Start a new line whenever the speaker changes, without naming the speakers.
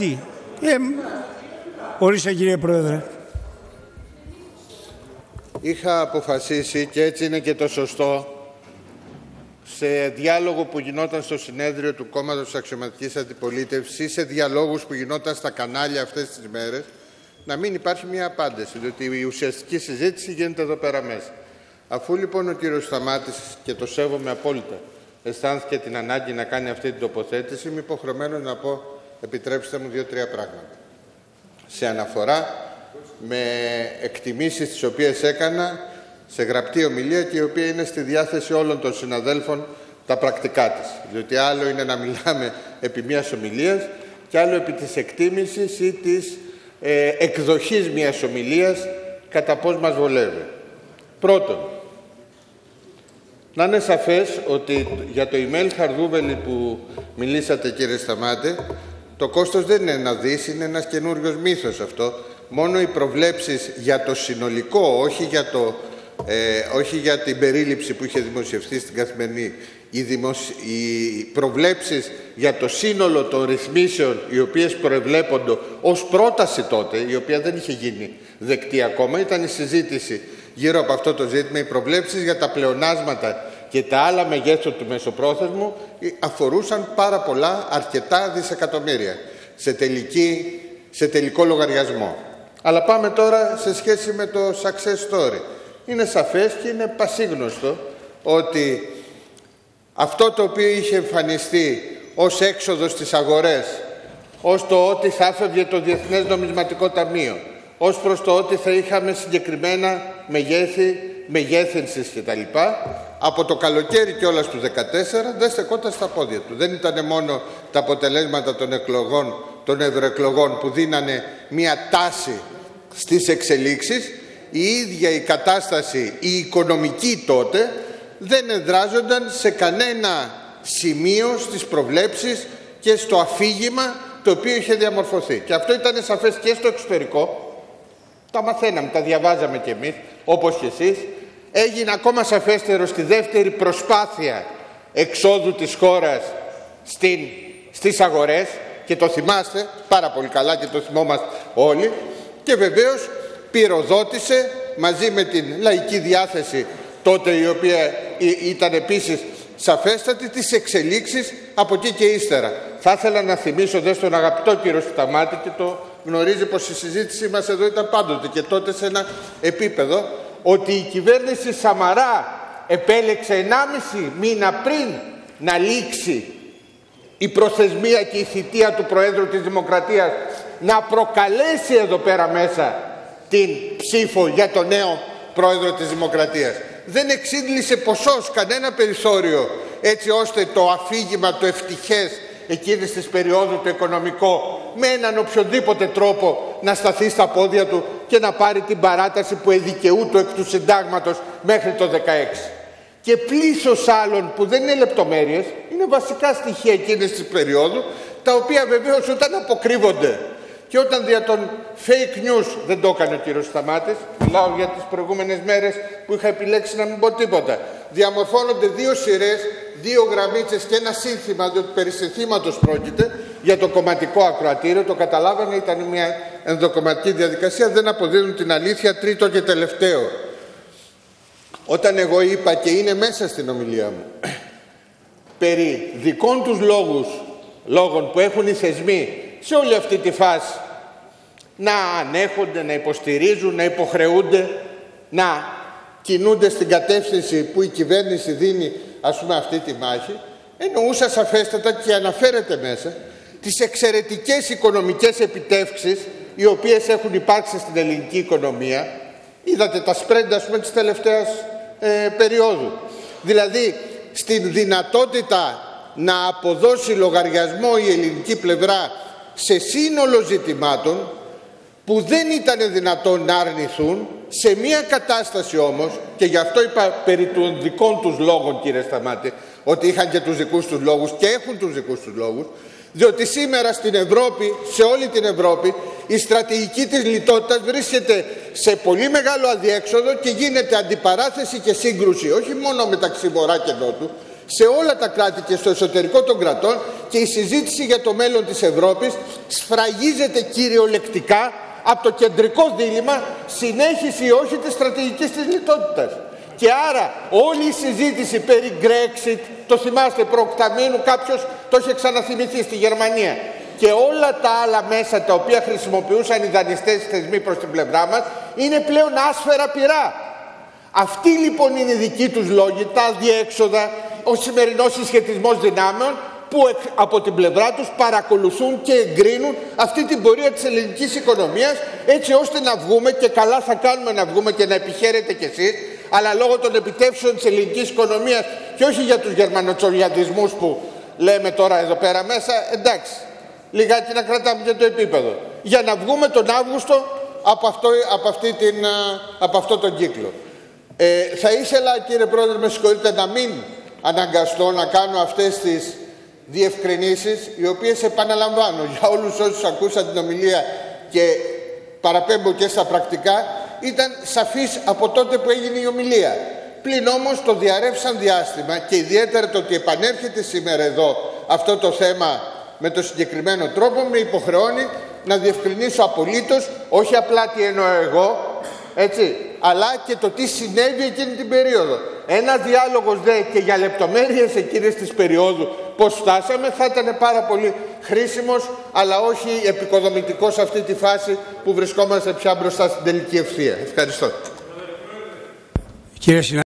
κάτι. Ε, ορίστε κύριε Πρόεδρε.
Είχα αποφασίσει και έτσι είναι και το σωστό σε διάλογο που γινόταν στο συνέδριο του κόμματος αξιωματικής αντιπολίτευσης ή σε διαλόγους που γινόταν στα κανάλια αυτές τις μέρες να μην υπάρχει μια απάντηση, διότι η ουσιαστική συζήτηση γίνεται εδώ πέρα μέσα. Αφού λοιπόν ο κύριος Σταμάτης, και το σέβομαι απόλυτα, αισθάνθηκε την ανάγκη να κάνει αυτή την τοποθέτηση, είμαι υποχρεωμένος να πω, επιτρέψτε μου δύο-τρία πράγματα. Σε αναφορά με εκτιμήσεις τις οποίες έκανα σε γραπτή ομιλία και η οποία είναι στη διάθεση όλων των συναδέλφων τα πρακτικά της. Διότι άλλο είναι να μιλάμε επί μιας ομιλίας και άλλο επί της εκτίμησης ή της ε, εκδοχής μιας ομιλίας κατά πώς μας βολεύει. Πρώτον, να είναι σαφές ότι για το email χαρδούβελη που μιλήσατε κύριε Σταμάτε, το κόστος δεν είναι ένα δις, είναι ένας καινούριος μύθος αυτό. Μόνο οι προβλέψεις για το συνολικό, όχι για, το, ε, όχι για την περίληψη που είχε δημοσιευτεί στην καθημερινή, οι, δημοσι... οι προβλέψεις για το σύνολο των ρυθμίσεων οι οποίες προεβλέπονται ως πρόταση τότε, η οποία δεν είχε γίνει δεκτή ακόμα, ήταν η συζήτηση γύρω από αυτό το ζήτημα, οι προβλέψεις για τα πλεονάσματα και τα άλλα μεγέθη του μεσοπρόθεσμου αφορούσαν πάρα πολλά, αρκετά δισεκατομμύρια σε, τελική, σε τελικό λογαριασμό. Αλλά πάμε τώρα σε σχέση με το success story. Είναι σαφές και είναι πασίγνωστο ότι αυτό το οποίο είχε εμφανιστεί ως έξοδος στις αγορές, ως το ότι θα έφευγε το Διεθνές Νομισματικό Ταμείο, ως προς το ότι θα είχαμε συγκεκριμένα μεγέθη, μεγέθυνσης κτλ. Από το καλοκαίρι κιόλας του 2014 δεν στεκόταν στα πόδια του. Δεν ήταν μόνο τα αποτελέσματα των εκλογών, των ευρωεκλογών που δίνανε μία τάση στις εξελίξεις, η ίδια η κατάσταση, η οικονομική τότε, δεν εδράζονταν σε κανένα σημείο στις προβλέψεις και στο αφήγημα το οποίο είχε διαμορφωθεί. Και αυτό ήταν σαφές και στο εξωτερικό. Τα μαθαίναμε, τα διαβάζαμε κι εμείς, όπως και εσείς. Έγινε ακόμα σαφέστερο στη δεύτερη προσπάθεια εξόδου της χώρας στην, στις αγορές και το θυμάστε πάρα πολύ καλά και το θυμόμαστε όλοι και βεβαίως πυροδότησε μαζί με την λαϊκή διάθεση τότε η οποία ήταν επίσης σαφέστατη τις εξελίξεις από εκεί και ύστερα. Θα ήθελα να θυμίσω δες στον αγαπητό κύριο Σταμάτη και το γνωρίζει πως η συζήτησή μας εδώ ήταν πάντοτε και τότε σε ένα επίπεδο ότι η κυβέρνηση Σαμαρά επέλεξε 1,5 μήνα πριν να λήξει η προθεσμία και η θητεία του Προέδρου της Δημοκρατίας να προκαλέσει εδώ πέρα μέσα την ψήφο για το νέο Πρόεδρο της Δημοκρατίας. Δεν εξήγησε ποσός κανένα περιθώριο έτσι ώστε το αφήγημα το ευτυχές εκείνης της περίοδου το οικονομικό με έναν οποιοδήποτε τρόπο να σταθεί στα πόδια του και να πάρει την παράταση που εδικαιούτο εκ του συντάγματος μέχρι το 16. Και πλήθος άλλων που δεν είναι λεπτομέρειες, είναι βασικά στοιχεία εκείνης της περίοδου, τα οποία βεβαίως όταν αποκρύβονται και όταν δια των fake news δεν το έκανε ο κύριος Σταμάτης, μιλάω για τις προηγούμενες μέρες που είχα επιλέξει να μην πω τίποτα, διαμορφώνονται δύο σειρές, δύο γραμμίτσες και ένα σύνθημα, διότι περί συνθήματος πρόκειται για το κομματικό ακροατήριο, το καταλάβανε, ήταν μια ενδοκομματική διαδικασία, δεν αποδίδουν την αλήθεια, τρίτο και τελευταίο. Όταν εγώ είπα και είναι μέσα στην ομιλία μου, περί δικών τους λόγους, λόγων που έχουν οι θεσμοί σε όλη αυτή τη φάση να ανέχονται, να υποστηρίζουν, να υποχρεούνται, να κινούνται στην κατεύθυνση που η κυβέρνηση δίνει ας πούμε αυτή τη μάχη, εννοούσα σαφέστατα και αναφέρεται μέσα τις εξαιρετικές οικονομικές επιτεύξεις οι οποίες έχουν υπάρξει στην ελληνική οικονομία. Είδατε τα σπρέντα ας πούμε της τελευταίας ε, περίοδου. Δηλαδή στην δυνατότητα να αποδώσει λογαριασμό η ελληνική πλευρά σε σύνολο ζητημάτων που δεν ήταν δυνατόν να αρνηθούν σε μια κατάσταση όμως και γι' αυτό είπα περί των δικών τους λόγων κύριε Σταμάτη ότι είχαν και τους δικούς τους λόγους και έχουν τους δικούς τους λόγους διότι σήμερα στην Ευρώπη, σε όλη την Ευρώπη η στρατηγική της λιτότητας βρίσκεται σε πολύ μεγάλο αδιέξοδο και γίνεται αντιπαράθεση και σύγκρουση όχι μόνο μεταξύ Βορρά και Νότου σε όλα τα κράτη και στο εσωτερικό των κρατών και η συζήτηση για το μέλλον της Ευρώπης σφραγίζεται κυριολεκτικά από το κεντρικό δίλημα συνέχιση ή όχι της στρατηγικής της λιτότητας. Και άρα όλη η συζήτηση περί Brexit, το θυμάστε προκταμίνου, κάποιος το είχε ξαναθυμηθεί στη Γερμανία, και όλα τα άλλα μέσα τα οποία χρησιμοποιούσαν οι δανειστές θεσμοί προς την πλευρά μας, είναι πλέον άσφαιρα πυρά. Αυτή λοιπόν είναι η δική τους λόγη, τα διέξοδα, ο σημερινός συσχετισμός δυνάμεων που από την πλευρά τους παρακολουθούν και εγκρίνουν αυτή την πορεία της ελληνικής οικονομίας έτσι ώστε να βγούμε και καλά θα κάνουμε να βγούμε και να επιχαίρετε κι εσείς αλλά λόγω των επιτεύξεων της ελληνικής οικονομίας και όχι για τους γερμανοτσολιαντισμούς που λέμε τώρα εδώ πέρα μέσα εντάξει λιγάκι να κρατάμε και το επίπεδο για να βγούμε τον Αύγουστο από αυτό, από αυτή την, από αυτό τον κύκλο. Ε, θα ήθελα κύριε Πρόεδρε με συγχωρείτε να μην αναγκαστώ να κάνω αυτές τις διευκρινήσεις οι οποίες επαναλαμβάνω για όλους όσους ακούσαν την ομιλία και παραπέμπω και στα πρακτικά ήταν σαφής από τότε που έγινε η ομιλία. Πλην όμως το διαρρεύσαν διάστημα και ιδιαίτερα το ότι επανέρχεται σήμερα εδώ αυτό το θέμα με το συγκεκριμένο τρόπο με υποχρεώνει να διευκρινίσω απολύτως όχι απλά τι εννοώ εγώ έτσι, αλλά και το τι συνέβη εκείνη την περίοδο. Ένας διάλογος δε και για λεπτομέρειες εκείνης της περίοδου πώς φτάσαμε θα ήταν πάρα πολύ χρήσιμος αλλά όχι επικοδομητικός σε αυτή τη φάση που βρισκόμαστε πια μπροστά στην τελική ευθεία. Ευχαριστώ.
Κύριε